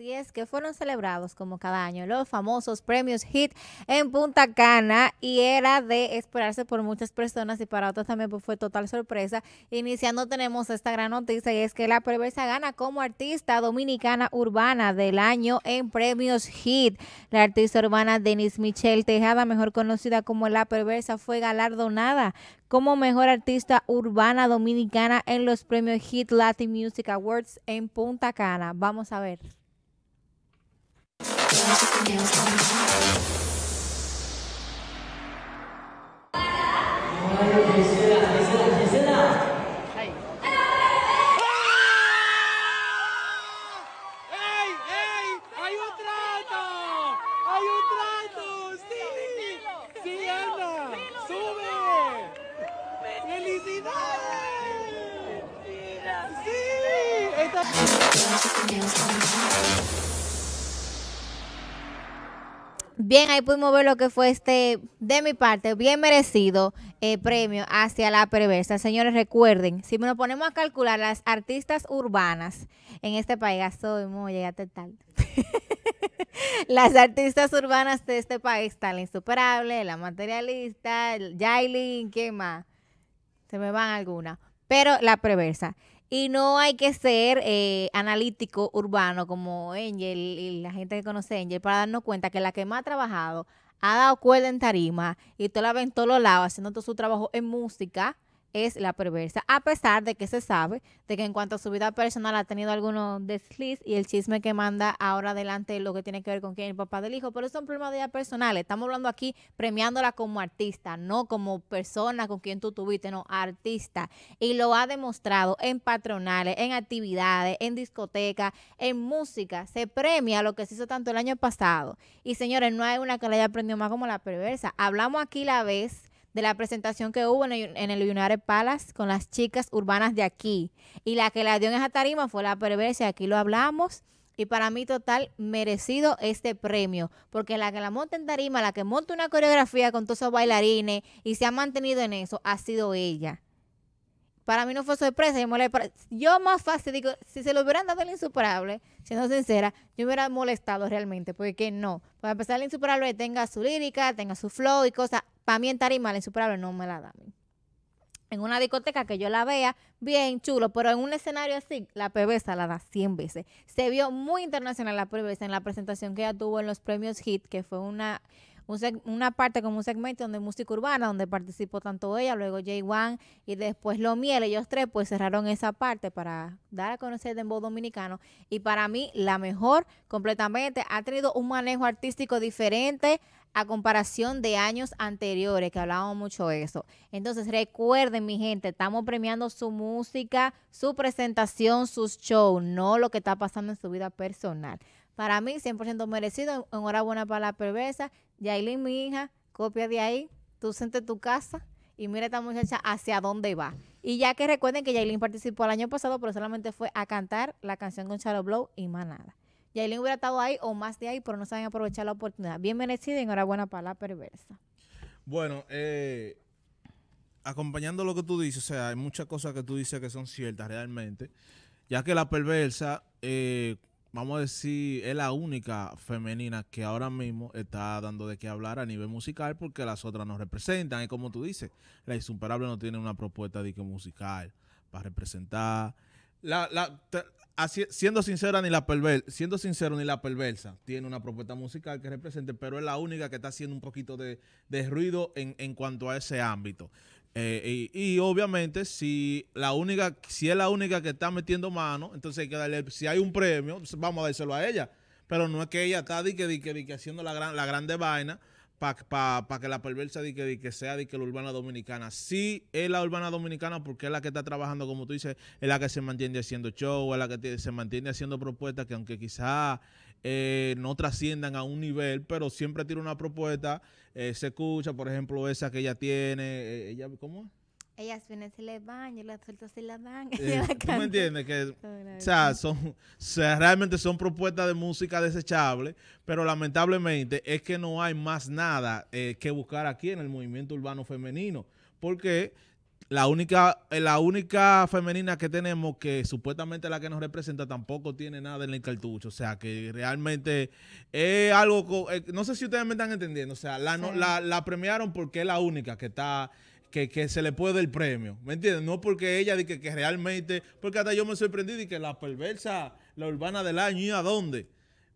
Así es que fueron celebrados como cada año los famosos premios HIT en Punta Cana y era de esperarse por muchas personas y para otros también pues, fue total sorpresa. Iniciando tenemos esta gran noticia y es que la perversa gana como artista dominicana urbana del año en premios HIT. La artista urbana Denise Michelle Tejada, mejor conocida como La Perversa, fue galardonada como mejor artista urbana dominicana en los premios HIT Latin Music Awards en Punta Cana. Vamos a ver. 来，来，有底线的，底线的，Bien, ahí pudimos ver lo que fue este, de mi parte, bien merecido eh, premio hacia la perversa. Señores, recuerden, si nos ponemos a calcular las artistas urbanas en este país, soy muy llegaste tarde. las artistas urbanas de este país están la insuperable, la materialista, Yailin, ¿qué más? Se me van algunas. Pero la perversa. Y no hay que ser eh, analítico urbano como Angel y la gente que conoce a Angel para darnos cuenta que la que más ha trabajado ha dado cuerda en tarima y toda la ven en todos lados haciendo todo su trabajo en música es la perversa, a pesar de que se sabe de que en cuanto a su vida personal ha tenido algunos desliz y el chisme que manda ahora adelante lo que tiene que ver con quién es el papá del hijo, pero son problemas de ella personales. Estamos hablando aquí premiándola como artista, no como persona con quien tú tuviste, no, artista. Y lo ha demostrado en patronales, en actividades, en discotecas, en música. Se premia lo que se hizo tanto el año pasado. Y señores, no hay una que le haya aprendido más como la perversa. Hablamos aquí la vez de la presentación que hubo en el, en el Palace con las chicas urbanas de aquí. Y la que la dio en esa tarima fue la perversa, aquí lo hablamos. Y para mí total merecido este premio, porque la que la monta en tarima, la que monta una coreografía con todos esos bailarines y se ha mantenido en eso, ha sido ella. Para mí no fue sorpresa, yo, yo más fácil digo, si se lo hubieran dado el insuperable, siendo sincera, yo me hubiera molestado realmente, porque no. Para empezar, el insuperable tenga su lírica, tenga su flow y cosas. Para mí en tarima, el insuperable no me la da. En una discoteca que yo la vea, bien chulo, pero en un escenario así, la PBS la da 100 veces. Se vio muy internacional la PBS en la presentación que ella tuvo en los premios HIT, que fue una, una parte como un segmento donde música urbana, donde participó tanto ella, luego Jay Wan y después Lo Miel, ellos tres pues cerraron esa parte para dar a conocer el dembow dominicano y para mí la mejor completamente, ha tenido un manejo artístico diferente a comparación de años anteriores, que hablábamos mucho de eso. Entonces, recuerden, mi gente, estamos premiando su música, su presentación, sus shows, no lo que está pasando en su vida personal. Para mí, 100% merecido. Enhorabuena para la perversa. Yailin, mi hija, copia de ahí. Tú siente tu casa y mira esta muchacha hacia dónde va. Y ya que recuerden que Yailin participó el año pasado, pero solamente fue a cantar la canción con Charo Blow y más nada. Yailin hubiera estado ahí o más de ahí, pero no saben aprovechar la oportunidad. Bien merecida y enhorabuena para la perversa. Bueno, eh, acompañando lo que tú dices, o sea, hay muchas cosas que tú dices que son ciertas realmente, ya que la perversa, eh, vamos a decir, es la única femenina que ahora mismo está dando de qué hablar a nivel musical porque las otras no representan. Y como tú dices, la insuperable no tiene una propuesta de que musical para representar. La, la, siendo sincera, ni la perver, siendo sincero, ni la perversa tiene una propuesta musical que represente, pero es la única que está haciendo un poquito de, de ruido en, en cuanto a ese ámbito. Eh, y, y obviamente, si la única, si es la única que está metiendo mano, entonces hay que darle, si hay un premio, vamos a dárselo a ella. Pero no es que ella está di que, di que, di que haciendo la gran, la grande vaina para que la perversa di que, di que sea di que la urbana dominicana. Sí es la urbana dominicana porque es la que está trabajando, como tú dices, es la que se mantiene haciendo show, es la que se mantiene haciendo propuestas que aunque quizá eh, no trasciendan a un nivel, pero siempre tiene una propuesta, eh, se escucha, por ejemplo, esa que ella tiene, eh, ella, ¿cómo es? Ellas vienen, se les van, y las sueltas se las dan. Eh, ¿Tú me entiendes? Que, o sea, son, realmente son propuestas de música desechable, pero lamentablemente es que no hay más nada eh, que buscar aquí en el movimiento urbano femenino, porque La única, eh, la única femenina que tenemos que supuestamente la que nos representa tampoco tiene nada en el cartucho. O sea, que realmente es algo, no sé si ustedes me están entendiendo. O sea, la, no- Sí. la, la premiaron porque es la única que está, que, que se le puede el premio. ¿Me entiendes? No porque ella dice que, que realmente, porque hasta yo me sorprendí de que la perversa, la urbana del año, ¿y a dónde?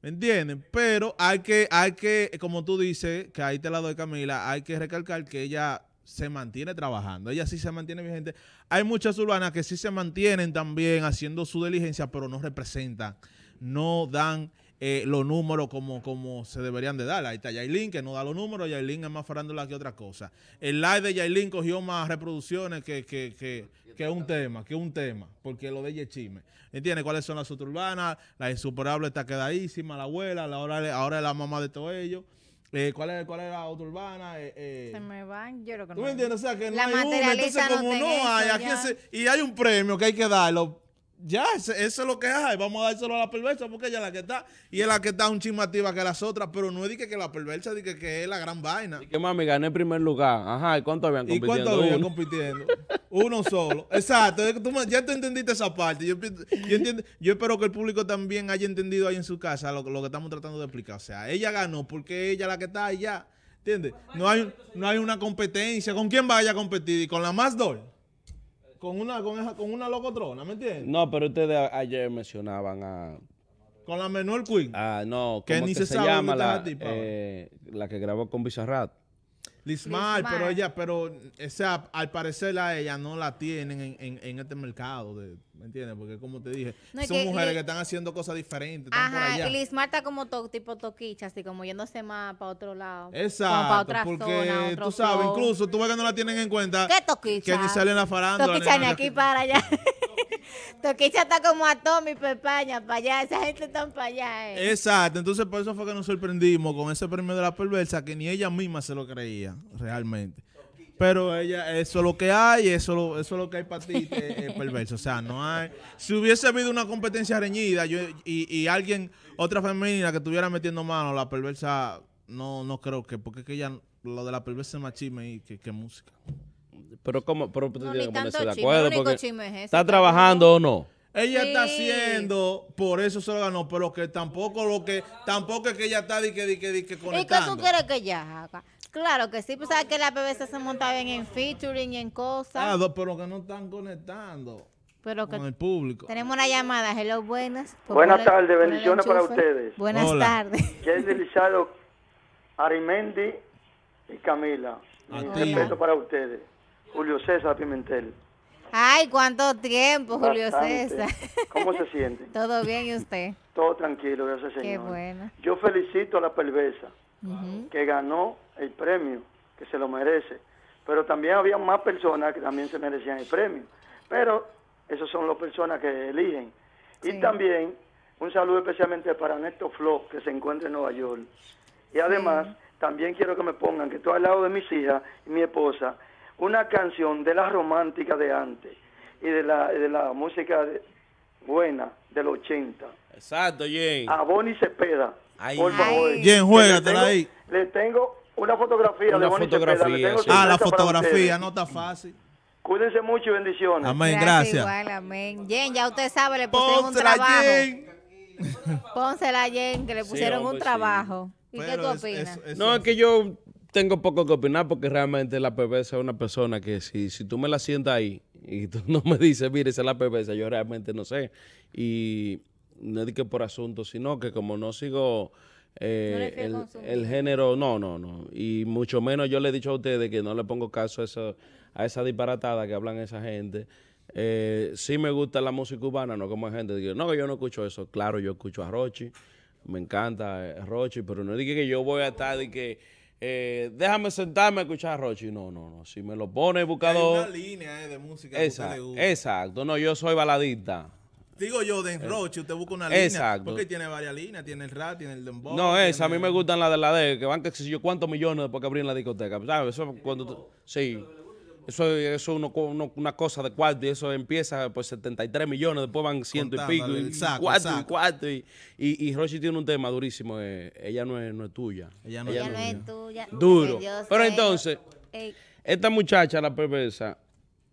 ¿Me entienden? Pero hay que, hay que, como tú dices, que ahí te la doy Camila, hay que recalcar que ella se mantiene trabajando. Ella sí se mantiene vigente. Hay muchas urbanas que sí se mantienen también haciendo su diligencia, pero no representan, no dan eh, los números como, como se deberían de dar. Ahí está Yailin, que no da los números. Yailin es más farándula que otra cosa. El live de Yailin cogió más reproducciones que, que, que, que un tema, que un tema, porque lo de ella es chisme. ¿Entiendes? ¿Cuáles son las urbanas? La insuperable está quedadísima, la abuela, la, ahora, ahora es la mamá de todos ellos. Eh, ¿cuál, es, ¿Cuál es la otra urbana? Eh, eh, Se me van, yo creo que ¿Tú no. me entiendes? O sea, que no La hay una. Entonces, como no hay, aquí se- y hay un premio que hay que darlo. Ya, eso es lo que hay. Vamos a dárselo a la perversa porque ella es la que está. Y es la que está un chismativa que las otras. Pero no es de que, que la perversa dice que, es la gran vaina. Y que mami, gané el primer lugar. Ajá, ¿y cuánto habían ¿Y compitiendo? cuánto había Uno. compitiendo? Uno solo. Exacto. Tú ya tú entendiste esa parte. Yo, entiendo- yo espero que el público también haya entendido ahí en su casa lo, lo que estamos tratando de explicar. O sea, ella ganó porque ella es la que está ahí ya. ¿Entiendes? No hay, no hay una competencia. ¿Con quién vaya a competir? ¿Y ¿Con la más dol? Con una, con, esa- con una locotrona, ¿me entiendes? No, pero ustedes ayer mencionaban a... Con la menor queen. a no, Que ¿cómo ni que se se, sabe llama la, la tipa eh, la que grabó con Bizarrat? Lismar, Lismar. pero ella, pero, o sea, al parecer a ella no la tienen en, en- en este mercado, de, ¿me entiendes? Porque como te dije, No, son que mujeres que están haciendo cosas diferentes, están por Ajá, allá. y Lismar está como to- tipo toquicha, así como yéndose más para otro lado. Como para Exacto, otra porque zona, otro tú sabes, flow. incluso tú ves que no la tienen en cuenta, ¿Qué toquicha? que ni sale en la farándula. Toquicha ni aquí para allá. toquicha está como a Tommy, Pepaña, para allá. Esa gente está para allá. eh. Exacto, entonces por eso fue que nos sorprendimos con ese premio de la perversa, que ni ella misma se lo creía, realmente. Pero ella, eso es lo que hay, eso, eso es lo que hay para ti, eh, eh, perverso. O sea, no hay. Si hubiese habido una competencia reñida yo, y, y alguien, otra femenina que estuviera metiendo mano, la perversa, no, no creo que, porque es que ella, lo de la perversa es más chisme y que, que música. Pero cómo, pero tú No, que ponerse de chisme, acuerdo el único porque chisme es ese, está trabajando o no. Ella está haciendo, por eso se lo ganó, pero que tampoco lo que, tampoco es que ella está di que, di que, di que ¿Y qué conectando. tú quieres que ella haga? Claro que sí, pues sabes que la PBC se monta bien en featuring y en cosas. Ah, do- pero que no están conectando pero que con el público. tenemos una llamada. Hello, buenas. Buenas tardes, bendiciones para ustedes. Buenas Hola. tardes. Jesse Lizardo, Arimendi y Camila. Ti. respeto para ustedes. Julio César Pimentel. Ay, cuánto tiempo, Julio Bastante. César. ¿Cómo se siente? Todo bien, ¿y usted? Todo tranquilo, gracias Qué señor. bueno. Yo felicito a la perversa que ganó el premio, que se lo merece. Pero también había más personas que también se merecían el premio. Pero esas son las personas que eligen. Sí. Y también un saludo especialmente para Néstor Flo, que se encuentra en Nueva York. Y además, también quiero que me pongan, que estoy al lado de mis hijas y mi esposa, una canción de la romántica de antes y de la, de la música de- buena del 80. Exacto, Jane. A Bonnie Cepeda, Ay. por favor. Jen, juégatela ahí. Le tengo una fotografía de Una Bonnie fotografía, Cepeda. le tengo sí. Ah, la fotografía, no está fácil. Cuídense mucho y bendiciones. Amén, gracias. Igual, amén. Jen, ya usted sabe, le pusieron un Pónsela, trabajo. Jen. Pónsela, Jen, que le Sí, pusieron un hombre, sí. trabajo. ¿Y qué Pero tú es- opinas? es- es- No, es que yo tengo poco que opinar porque realmente la perversa es una persona que si, si tú me la sientas ahí y tú no me dices, mire, esa es la perversa, yo realmente no sé. Y no es de que por asunto, sino que como no sigo eh, No el, género, no, no, no. Y mucho menos yo le he dicho a ustedes que no le pongo caso a, eso, a esa disparatada que hablan esa gente. Eh, sí me gusta la música urbana, no como hay gente que no, que yo no escucho eso. Claro, yo escucho a Rochi, me encanta eh, Rochi, pero no dije que yo voy a estar de que eh, déjame sentarme a escuchar a Rochi. No, no, no. Si me lo pone el Hay una buscador. línea eh, de música que usted le Exacto, gusta. exacto. No, yo soy baladista. Digo yo, de enroche, usted busca una línea. Exacto. Porque tiene varias líneas, tiene el rap, tiene el dembow. No, esa, a mí me gustan las de la D, que van que sé yo cuántos millones después que abren la discoteca. ¿Sabes? Eso cuando tú- sí. Eso, eso es uno- uno- una cosa de cuarto y eso empieza por 73 millones, después van ciento y pico, y saco, cuarto el y cuarto. Y, y, y Rochi tiene un tema durísimo, eh, ella no es, no es tuya. Ella no Ella es no tuya. es tuya. Duro. Pero sé. entonces, Ey, esta muchacha, la perversa,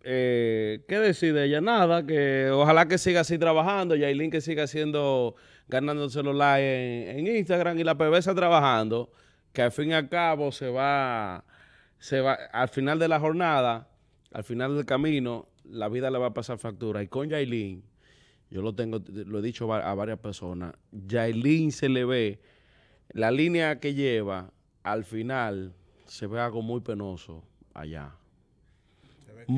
eh, ¿qué decide ella? Nada, que ojalá que siga así trabajando, Yailin que siga haciendo, ganándose los likes en, en Instagram y la PBesa trabajando, que al fin y al cabo se va, se va, al final de la jornada, al final del camino, la vida le va a pasar factura. Y con Yailin, yo lo tengo, lo he dicho a varias personas, Yailin se le ve, la línea que lleva, al final, se ve algo muy penoso allá.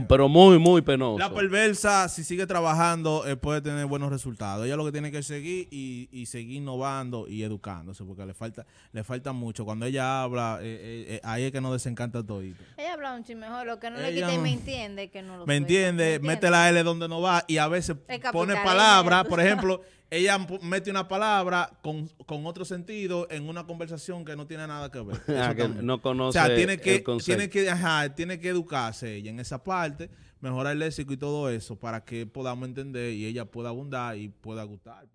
Pero muy, muy penoso. La perversa, si sigue trabajando, eh, puede tener buenos resultados. Ella lo que tiene que seguir y, y seguir innovando y educándose, porque le falta le falta mucho. Cuando ella habla, eh, eh, eh, ahí es que nos desencanta todito. Ella habla un chisme mejor, lo que no le quita y me entiende que no lo ¿Me entiende? Mete la L donde no va y a veces pone palabras. Por ejemplo, ella mete una palabra con, con otro sentido en una conversación que no tiene nada que ver. Ah, Eso que también. no O conoce sea, tiene que, el tiene que, ajá, tiene que educarse ella en esa parte, mejorar el léxico y todo eso para que podamos entender y ella pueda abundar y pueda gustar.